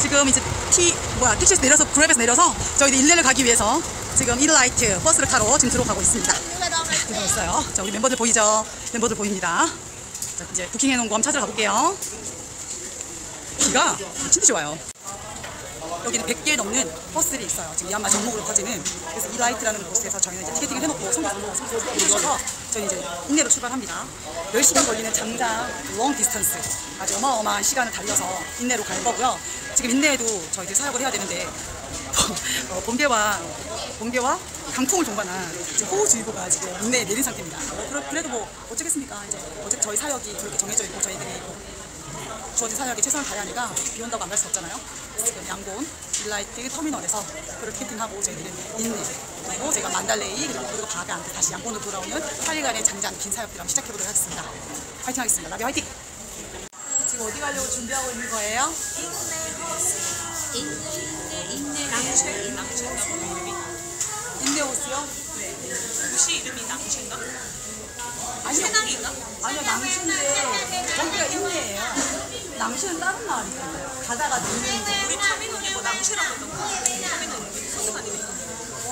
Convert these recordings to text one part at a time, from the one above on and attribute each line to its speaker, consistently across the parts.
Speaker 1: 지금 이제 티 뭐야 택시에서 내려서 그랩에서 내려서 저희들 일레를 가기 위해서 지금 일라이트 버스를 타러 지금 들어가고 있습니다. 들어가 있어요. 자 우리 멤버들 보이죠? 멤버들 보입니다. 자 이제 부킹해 놓은 거 한번 찾으러 가볼게요. 비가 진짜 좋아요. 여기는 100개 넘는 버스들이 있어요. 지금 미얀마 전국으로 퍼지는. 그래서 이라이트라는 곳에서 저희는 이제 티켓팅을 해놓고 성공해서 저희 이제 인내로 출발합니다. 10시간 걸리는 장장 long distance. 아주 어마어마한 시간을 달려서 인레로 갈 거고요. 지금 인레에도 저희들이 사역을 해야 되는데 어, 번개와 번개와 강풍을 동반한 호우주의보가 지금 인레에 내린 상태입니다. 그래- 그래도 뭐 어쩌겠습니까? 이제 어차피 저희 사역이 그렇게 정해져 있고 저희들이 뭐 주어진 사역에 최선을 다해야 하니까 비 온다고 안 갈 수 없잖아요. 지금 양곤 일라이트 터미널에서 그를 티켓팅하고 저희들은 인레 그리고 저희가 만달레이 그리고, 그리고 바간 다시 양곤으로 돌아오는 8일간의 장장 긴 사역들 한번 시작해보도록 하겠습니다. 화이팅 하겠습니다. 라비 화이팅! 지금 어디 가려고 준비하고 있는 거예요? 인내 호수요?
Speaker 2: 도시 이름이 낭시인가?
Speaker 1: 아니요.
Speaker 2: 해낭인가?
Speaker 1: 아니요, 낭시인데 저기가 인내예요. 낭시는 다른 마을이잖아요. 가다가 늦는
Speaker 2: 우리 터미널이 뭐 낭시라고 했던 거 터미널 소문 아니네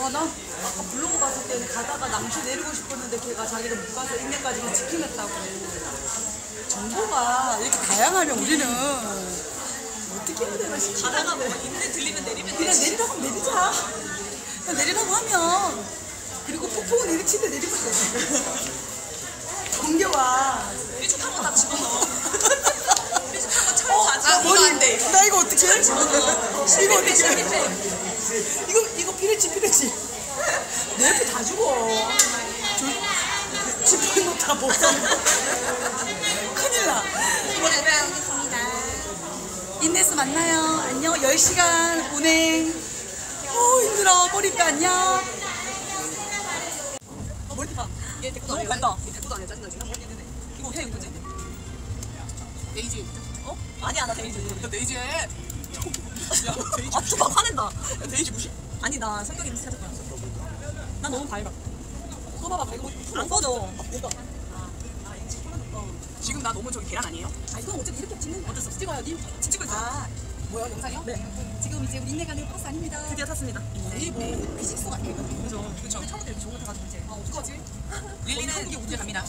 Speaker 1: 와, 나 아까 블로그 봤을 때는 가다가 낭시 내리고 싶었는데 걔가 자기를 못 가서 인내까지 지키겠다고. 정보가 이렇게 다양하면 우리는 어떻게 해야 되나 싶어.
Speaker 2: 가다가 뭐 있는 들리면 내리면
Speaker 1: 그냥
Speaker 2: 되지
Speaker 1: 내리라고 하면 내리자. 그냥 내리라고 하면. 그리고 폭풍은 내리치는데 내리면 돼. 정겨와.
Speaker 2: 삐죽한 거다 집어넣어 삐죽한 거
Speaker 1: 어,
Speaker 2: 철거 안
Speaker 1: 아,
Speaker 2: 이거 안 돼.
Speaker 1: 나 이거 어떻게 해? 이거 어떻게 해? 이거, 이거 피레치, 피레치. 내 옆에 다 죽어. 저, 지퍼 놓다 못 사. 큰일 나. 인네스 만나요. 안녕. 10시간 운행. 오, 힘들어. 머리뼈 안녕. 어, 봐. 얘 너무 간다. 얘 데리고 다녀. 짜증나. 지금 머리 있는데. 이거 해, 이거지? 데이지. 어? 아니야, 나 데이지. 야, 데이지 해. 야, 데이지. 아, 좀 화낸다. 야, 데이지 무시? 아니, 나 성격이 변했어. 나 너무 밝아. 써봐봐, 밝고. 안 꺼져. 내가.
Speaker 2: 지금 나 너무 저기 계란 아니에요?
Speaker 1: 아, 이건 어차피 이렇게 찍는 어쩔 수 없어. 지금 찍고 있어. 아, 뭐야, 영상이요? 네. 지금 이제 우리 인내 가는 버스 아닙니다.
Speaker 2: 드디어 탔습니다
Speaker 1: 이 뭐, 비식소 같아요.
Speaker 2: 그죠 그죠
Speaker 1: 처음부터 좋은 거 타가지고 이제. 아, 어떡하지?
Speaker 2: 릴리는
Speaker 1: 이게
Speaker 2: 이제 갑니다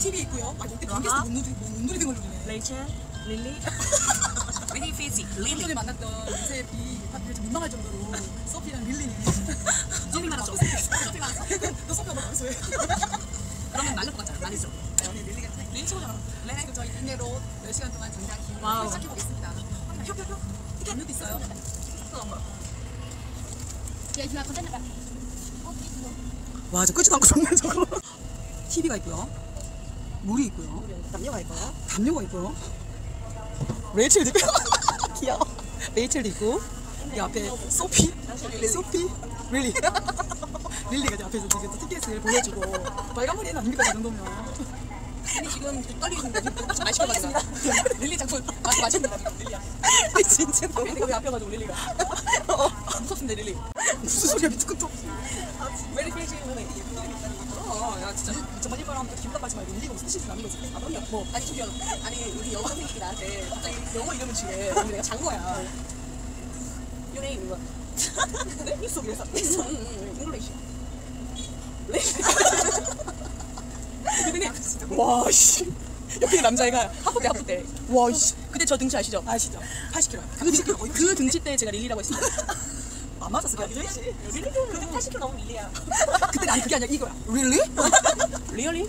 Speaker 1: TV 있고요. 아, 근데. 비행기에서 못 누리, 못 누리는 걸 누리네.
Speaker 2: 레이첼 릴리 피지
Speaker 1: 좀
Speaker 2: 릴리
Speaker 1: 전에 만났던 요새 비 파트를 좀 민망할 정도로 소피랑 릴리는
Speaker 2: 서핑 말았죠
Speaker 1: 소피 말았어. 너 소피 한번 해.
Speaker 2: 그러면 말릴 것 같잖아 많이 죠
Speaker 1: 아니 릴리가
Speaker 2: 릴리 최고잖아 레네
Speaker 1: 지금 저희 인내로 10시간 동안
Speaker 2: 와우.
Speaker 1: 걸 시작해보겠습니다. 협협협. 티켓 있어요. 와, 저 끄지도 않고 정말 저거. TV가 있고요. 물이 있고요.
Speaker 2: 담요가 있고요
Speaker 1: 담요가 있고요. 레이첼도 있고요. 귀여워. 레이첼도 있고. 이 앞에 소피, 소피, 릴리. 릴리가 이제 앞에서 지금 티켓을 보여주고 빨간 머리 아닙니까 이 정도면.
Speaker 2: 릴리 지금 떨리는 거 지금 말 시켜가지고 릴리 마시 마시는 거 릴리야.
Speaker 1: 진짜 너무
Speaker 2: 내가 왜 앞에 가지고 릴리가. 무섭습니다 릴리.
Speaker 1: 무슨 소리야 미친.
Speaker 2: 메리 진짜.
Speaker 1: 기분 나빠지 말고 릴리가 무슨 뜻인지 아는 거지.
Speaker 2: 아 그럼요. 뭐. 아니 저기요. 아니 우리 영어 선생님이 나한테 갑자기 영어 이름을 지래 근데 내가 잔 거야. Your name 이거. 네? 있어 그래서 있어 잉글리시 근데 와 씨 옆에 남자애가 하프대 하프대 와씨 그때 저 등치 아시죠?
Speaker 1: 아시죠? 80kg.
Speaker 2: 그, 등- 그, 그 등치 때 제가 릴리라고 했습니다
Speaker 1: 안 맞았어. 그냥 릴리.
Speaker 2: 근데 80kg 넘으면 릴리야
Speaker 1: 그때 난 그게 아니라 이거야. 릴리?
Speaker 2: 리얼리?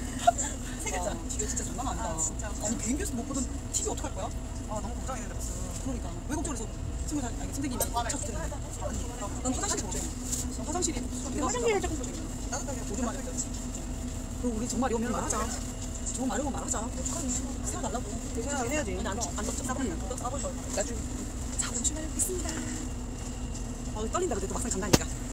Speaker 1: 세 글자. 뒤에 진짜 장난 아니다. 진짜. 아니 비행기에서 못 보던 TV 어떡할 거야? 아 너무 걱정이네 버스. 그러니까 외국권에서 스무 살 아니 선생님이 첫 듣는데. 난 화장실이 걱정이야. 난 화장실이
Speaker 2: 화장실을 조금
Speaker 1: 그 그리고 우리 정말 이러면 말하자. 정말 마려면 말하자. 세워달라고.
Speaker 2: 생각해야지 근데 안, 싸버려 나중에
Speaker 1: 자 그럼 출발해보겠습니다. 어 떨린다 그래도 막상 장난이니까.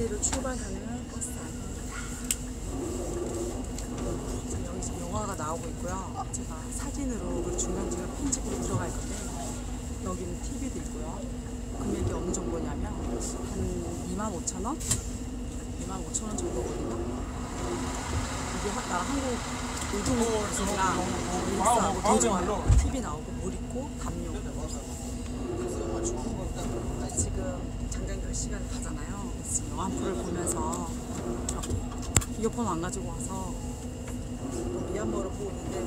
Speaker 1: 동대로 출발하는 버스 안입니다. 여기 지금 영화가 나오고 있고요. 제가 사진으로 중간중간 편집으로 들어갈 건데 여기는 TV도 있고요. 금액이 어느 정도냐면 한 25,000원? 25,000원 정도거든요. 이게 나 한국 우동이랑 인싸하고 도중하고 TV 나오고 물 있고 담요 지금 장장 10시간 가잖아요. 지금 영화 프를 보면서 이어폰 안 가지고 와서 또 미얀마를 보고 있는데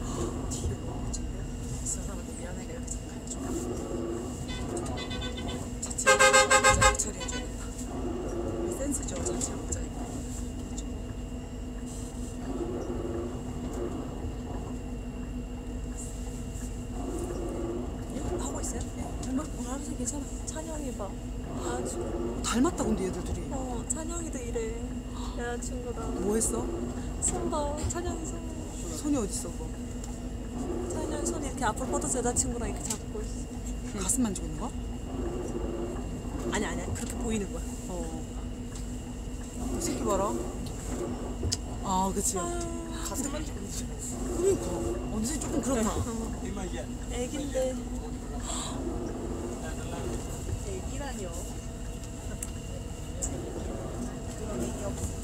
Speaker 1: 아, 뒤에 너무 진데 저 사람한테 미안하게 이렇게 잠깐 해줄까? 자체 모자이크 처리해줘야겠다. 이게 센스죠, 자체 모자이크.
Speaker 2: 하고 있어요? 네. 뭐, 뭐 알아서 괜찮아. 찬영이 봐. 아주.
Speaker 1: 닮았다 근데 얘들 둘이.
Speaker 2: 어, 찬영이도 이래. 여자친구랑.
Speaker 1: 뭐 했어?
Speaker 2: 손 봐. 찬영이 손.
Speaker 1: 손이 어딨어 그거?
Speaker 2: 찬영이 손 이렇게 앞으로 뻗어서 여자친구랑 이렇게 잡고 있어.
Speaker 1: 가슴 만지고 있는 거야?
Speaker 2: 아니, 아니, 그렇게 보이는 거야.
Speaker 1: 어. 이 새끼 봐라. 아, 그치.
Speaker 2: 가슴 만지고 있어.
Speaker 1: 그러니까. 언제 조금 그렇다.
Speaker 2: 애긴데. 애기라뇨. 그런 얘기 없습니다.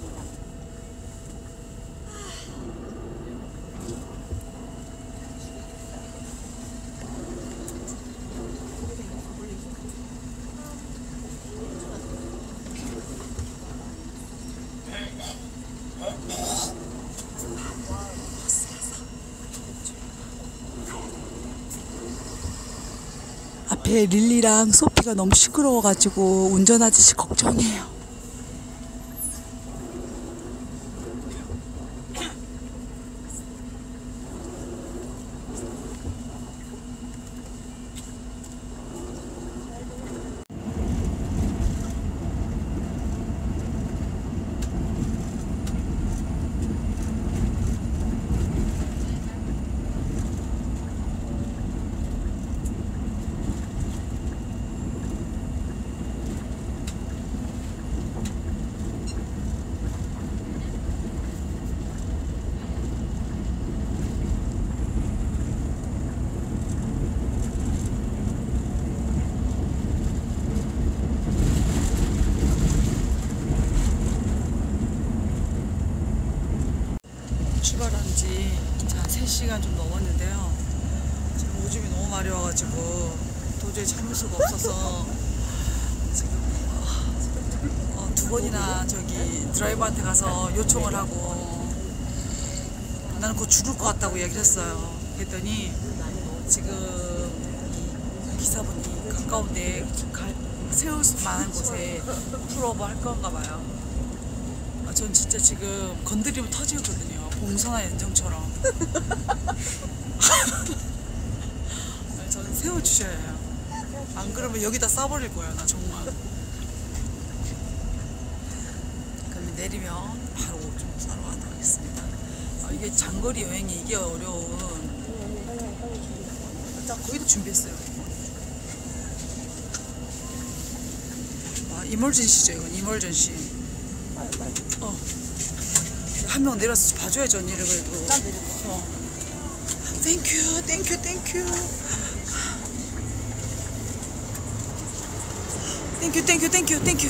Speaker 1: 앞에 릴리랑 소 피가 너무 시끄러워가지고 운전 아저씨 걱정해요. 출발한 지 이제 한 3시간 좀 넘었는데요. 지금 오줌이 너무 마려워가지고 도저히 참을 수가 없어서 지금 어, 어, 두 번이나 저기 드라이버한테 가서 요청을 하고 나는 곧 죽을 것 같다고 얘기를 했어요. 그랬더니 지금 이 기사분이 가까운데 갈, 세울 만한 곳에 풀업을 할 건가 봐요. 아, 전 진짜 지금 건드리면 터지거든요. 봉선화 연정처럼. 아, 저는 세워주셔야 해요. 안 그러면 여기다 싸버릴 거예요, 나 정말. 그러면 내리면 바로 좀 사러 가도록 하겠습니다. 아, 이게 장거리 여행이 이게 어려운. 나 거의 다 준비했어요. 아, emergency죠, 이건 emergency. 어. 한 명 내려서 봐줘야죠 언니를 그래도.
Speaker 2: 난 내려.
Speaker 1: 어. 땡큐 땡큐 땡큐 땡큐 땡큐 땡큐 땡큐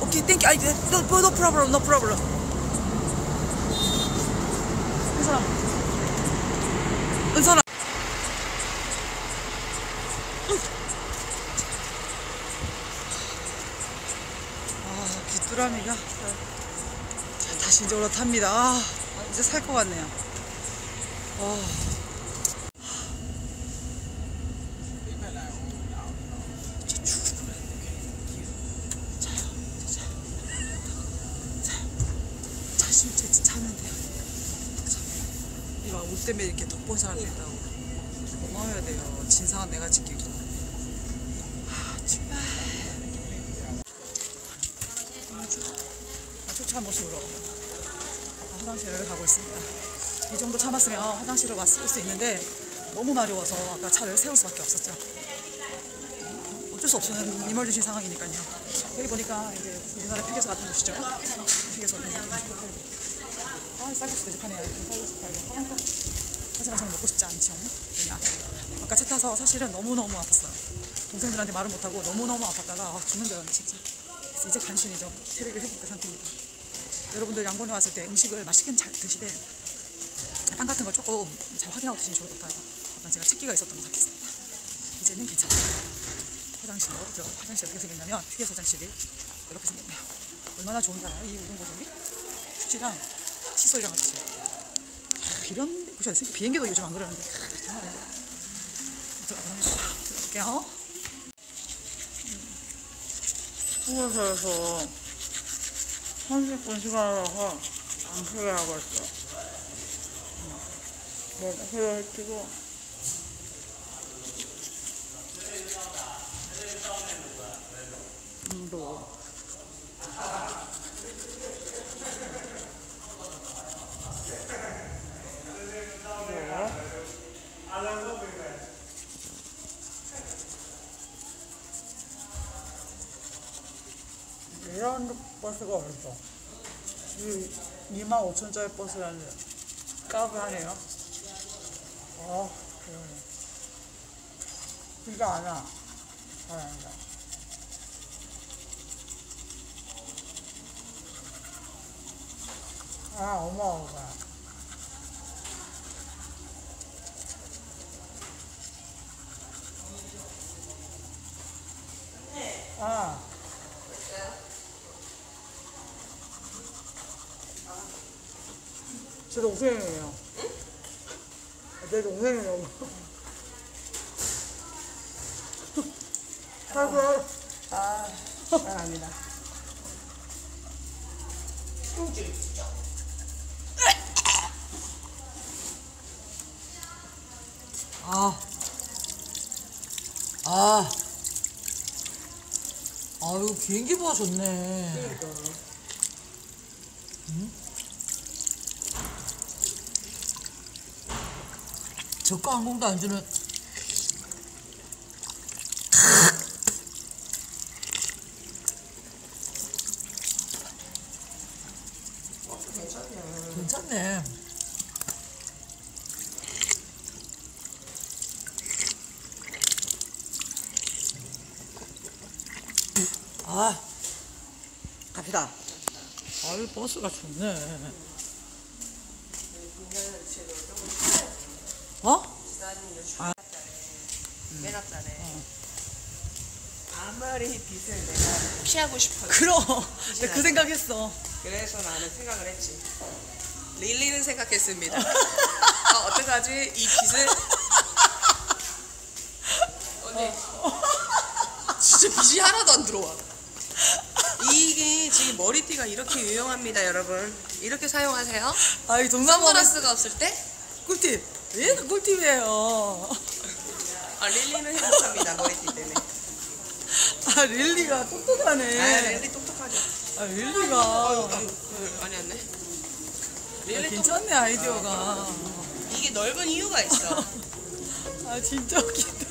Speaker 1: 오케이 thank you 아니 no, no, no problem no problem. 은선아. 은선아 아, 귀뚜라미가 자, 다시 이제 올라탑니다. 아, 이제 살 것 같네요. 아. 진짜 죽을 뻔했네. 자요, 자, 자요. 자요. 자신 있게 자면 돼요. 자. 이막 울 때문에 이렇게 사람이 있다고. 고마워야 돼요. 진상은 내가 지키고. 아, 정말. 쫓아한 모습으로 화장실을 가고 있습니다. 이 정도 참았으면 화장실을 왔을 수 있는데 너무 마려워서 아까 차를 세울 수밖에 없었죠. 어쩔 수 없는 이멀전시 상황이니까요. 여기 보니까 이제 우리나라 휴게소 같은 곳이죠. 휴게소 같은 곳. 아, 쌀국수 대접하네. 쌀국수 팔고. 아, 하지만 저는 먹고 싶지 않죠. 그냥 아까 차 타서 사실은 너무너무 아팠어요. 동생들한테 말을 못하고 너무너무 아팠다가 아, 죽는 줄 알았네, 진짜. 이제 간신히죠. 체력을 회복된 상태입니다. 여러분들 양곤에 왔을 때 음식을 맛있게 잘 드시되 빵 같은 걸 조금 잘 확인하고 드시면 좋을 것 같아요. 아까 제가 책기가 있었던 것 같았습니다. 이제는 괜찮아요. 화장실로 저 화장실 어떻게 생겼냐면 휴게소 화장실이 이렇게 생겼네요. 얼마나 좋은가요? 이 우는 곳이 휴지랑 칫솔이랑 같이 아, 이런 데 보셔야 돼요. 비행기도 요즘 안 그러는데 아, 정말 들어갑니다. 들어갈게요.
Speaker 3: 휴게소에서 30분 시간이라서 안 크게 하고 있어. 뭐, 헤어헤치고. 25,000원짜리 버스라는 까불 하네요. 어, 그러네. 비가 안 와. 안 한다. 아, 어마어마. 아. 제 동생이에요. 내 동생이라고. 아이고. 아, 사랑합니다.
Speaker 4: 아. 아. 아유, 비행기 보아 좋네. 응? 저가 항공도 안 주는. 괜찮네. 아,
Speaker 1: 갑시다.
Speaker 4: 아유, 버스가 좋네. 어?
Speaker 2: 매납자네. 아무리 빚을 내가 피하고 싶어도
Speaker 1: 그럼 내가 그 생각했어.
Speaker 2: 그래서 나는 생각을 했지. 릴리는 생각했습니다. 아, 어떡하지? 이 빚을. 언니. 진짜 빚이 하나도 안 들어와. 이게 지금 머리띠가 이렇게 유용합니다, 여러분. 이렇게 사용하세요.
Speaker 1: 아 이 동남아는
Speaker 2: 선글라스가 없을 때,
Speaker 1: 꿀팁. 얘는 꿀팁이에요.
Speaker 2: 아, 릴리는 행복합니다, 머리띠 때문에.
Speaker 1: 아 릴리가 똑똑하네.
Speaker 2: 아, 릴리 똑똑하죠.
Speaker 1: 아 릴리가
Speaker 2: 아유, 많이 왔네.
Speaker 1: 아,
Speaker 2: 릴리 똑
Speaker 1: 괜찮네 아이디어가.
Speaker 2: 이게 넓은 이유가 있어.
Speaker 1: 아 진짜 웃긴다.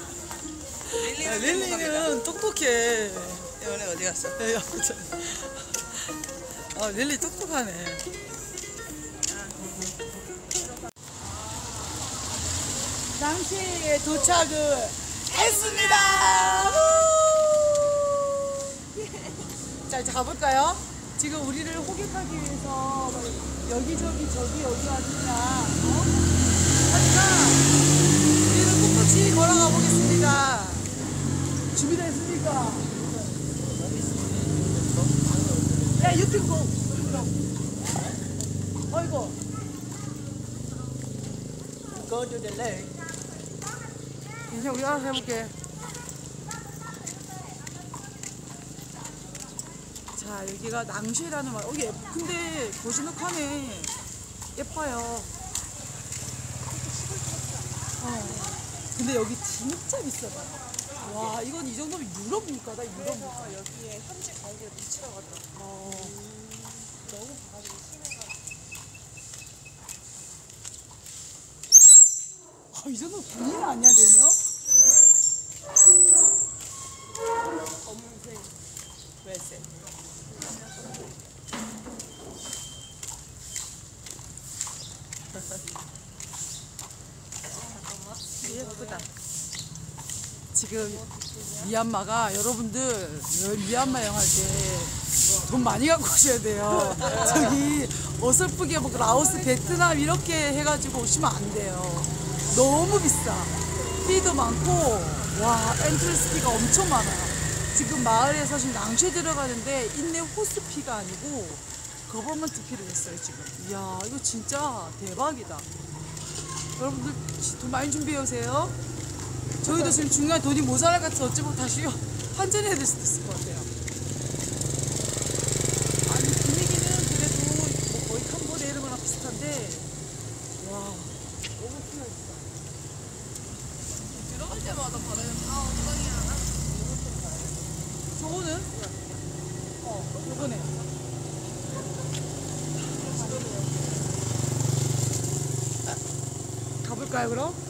Speaker 2: 릴리는,
Speaker 1: 아. 릴리는 똑똑해.
Speaker 2: 연애 어디 갔어?
Speaker 1: 야, 야, 참. 아 릴리 똑똑하네. 당시에 도착을 했습니다. 자 가볼까요? 지금 우리를 호객하기 위해서 여기저기 저기 어디 왔느냐 어? 하지만 우리는 꿋꿋이 걸어가 보겠습니다. 준비됐습니까? 야 유튜브 어이구 Go to the lake 이제 우리 알아서 해볼게 자 여기가 낭쉐라는 말. 어, 예. 근데 고즈넉하네. 예뻐요. 어. 근데 여기 진짜 비싸다. 와 이건 이 정도면 유럽 물가다 유럽 물가.
Speaker 2: 여기에 현지 가격이 미치러 갔다.
Speaker 1: 어.
Speaker 2: 너무 바가지고 심해서.
Speaker 1: 아, 이 정도 분위기 아니야 되면? 지금 미얀마가 여러분들 미얀마 여행 할 때 돈 많이 갖고 오셔야 돼요. 저기 어설프게 뭐 라오스, 베트남 이렇게 해가지고 오시면 안 돼요. 너무 비싸. fee도 많고 와 entrance fee가 엄청 많아요. 지금 마을에서 지금 냥쉐 들어가는데 인레 호수 fee가 아니고 government fee를 했어요 지금. 이야 이거 진짜 대박이다. 여러분들 돈 많이 준비해 오세요. 저희도 지금 중간에 돈이 모자랄 것 같아서 어찌 보면 다시 환전해야 될 수도 있을 것 같아요. 아니 분위기는 그래도 뭐 거의 캄보디아 이런 거랑 비슷한데 와 너무 피어있어.
Speaker 2: 들어갈 때마다 바다는 아 엉덩이야.
Speaker 1: 저거는? 어, 요거네. 가볼까요, 그럼?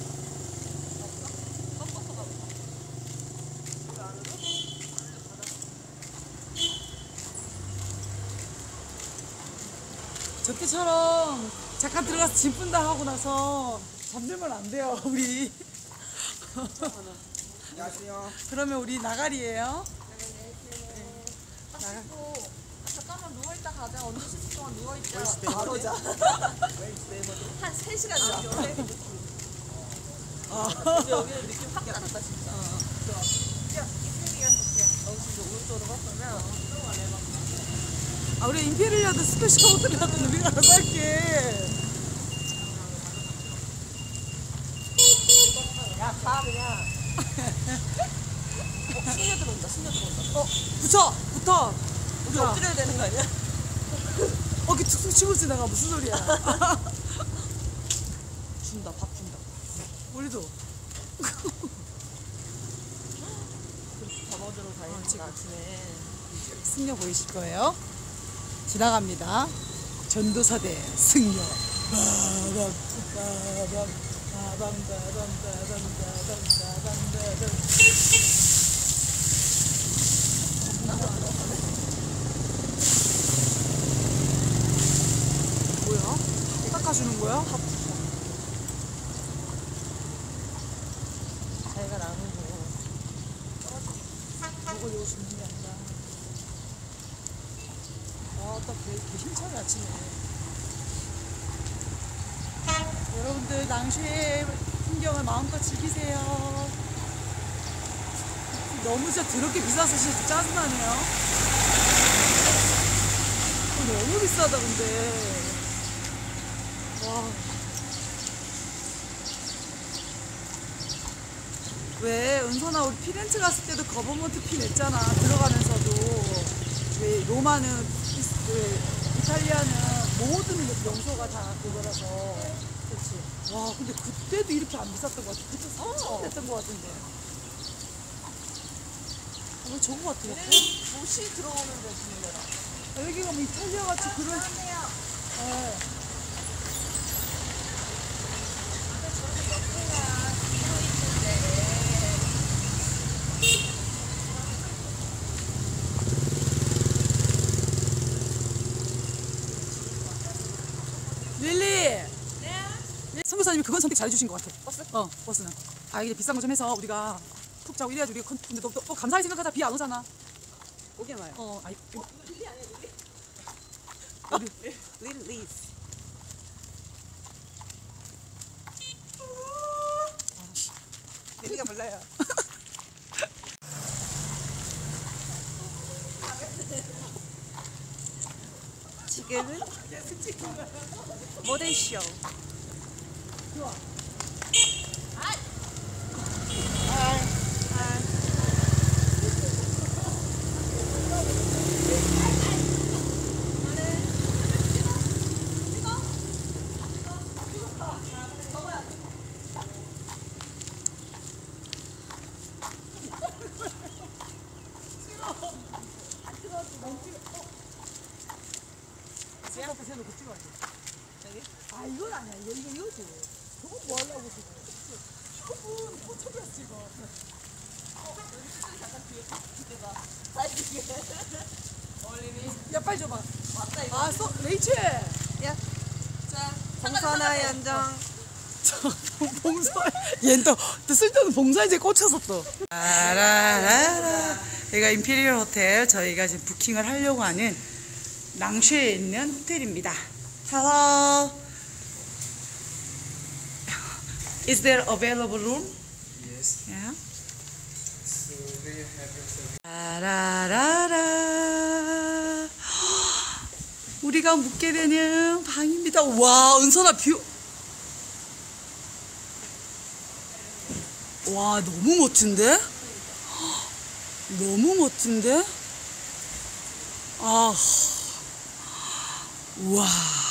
Speaker 1: 저 때처럼 잠깐 들어가서 짐 푼다 하고 나서 잠들면 안 돼요, 우리.
Speaker 3: 안녕하세요.
Speaker 1: 그러면 우리 나가리예요.
Speaker 2: 또 잠깐만 누워있다 가자. 언제 10분 동안 누워있자.
Speaker 3: 바로 자.
Speaker 2: 한 3시간 정도.
Speaker 1: 아.
Speaker 2: 근데 여기는 느낌 확 났다 진짜. 야, 이슬기가 너 진짜 오른쪽으로 봤으면
Speaker 1: 아, 우리 임페리아도 스페셜 호텔이라도 우리가 알아서 할게.
Speaker 2: 야, 가 그냥. 어, 신녀 들어온다. 신녀 들어온다.
Speaker 1: 어, 붙여! 붙어!
Speaker 2: 우리 엎드려야 되는 거 아니야?
Speaker 1: 어깨 툭툭 치고 지나가. 무슨 소리야.
Speaker 2: 준다. 밥 준다.
Speaker 1: 우리도.
Speaker 2: 밥 얻으러 가야지 아침에.
Speaker 1: 승려 보이실 거예요. 지나갑니다. 전도사대 승려. 뭐야? 닦아주는 거야?
Speaker 2: 자기가 나누고.
Speaker 1: 게 개, 개 힘차게 아침에. 여러분들, 낭쉐의 풍경을 마음껏 즐기세요. 너무 진짜 더럽게 비싸서 진짜 짜증나네요. 어, 너무 비싸다, 근데. 와. 왜 은선아 우리 피렌체 갔을 때도 government fee 냈잖아 들어가면서도 왜 로마는 이- 왜 이탈리아는 모든 명소가 다 그거라서. 그렇지. 와 근데 그때도 이렇게 안 비쌌던 것 같아. 그때 3천 냈던 것 같은데. 아, 왜 저거 같아
Speaker 2: 도시 들어오는데 주는 거라.
Speaker 1: 아, 여기가 뭐 이탈리아 같이 그런 네. 릴리. 네. 선교사님이 그건 선택 잘해주신 것 같아. 버스? 어, 버스는. 아, 이게 비싼 거 좀 해서 우리가 푹 자고 이래야지 우리가 컨- 근데 또, 또, 또 감사히 생각하자 비안 오잖아.
Speaker 2: 오긴 와요.
Speaker 1: 어, 아이, 이거-
Speaker 2: 릴 리스. 릴리가 몰라요. 지금은 모델쇼.
Speaker 1: 제 앞에 세놓고 찍어야 돼. 아, 이건 아니야. 이거, 이거, 이거지. 저거 뭐 하려고 지금. 저분 포토그래프 찍어. 야, 빨리 줘봐.
Speaker 2: 맞다 이거.
Speaker 1: 아, 써, 레이첼!
Speaker 2: 야. 자, 정선아 연정.
Speaker 1: 저, 봉사 얘는 또, 또 쓸데없는 봉사이제 꽂혀서 또 라라라라 여기가 임페리얼 호텔 저희가 지금 부킹을 하려고 하는 낭쉐에 있는 호텔입니다 Hello Is there available room?
Speaker 5: Yes.
Speaker 1: Yeah.
Speaker 5: So they have your
Speaker 1: 라라라라 우리가 묵게 되는 방입니다. 와 은선아 view. 와 너무 멋진데? 너무 멋진데? 아, 와.